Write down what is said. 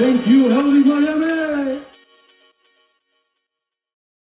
Thank you, healthy Miami!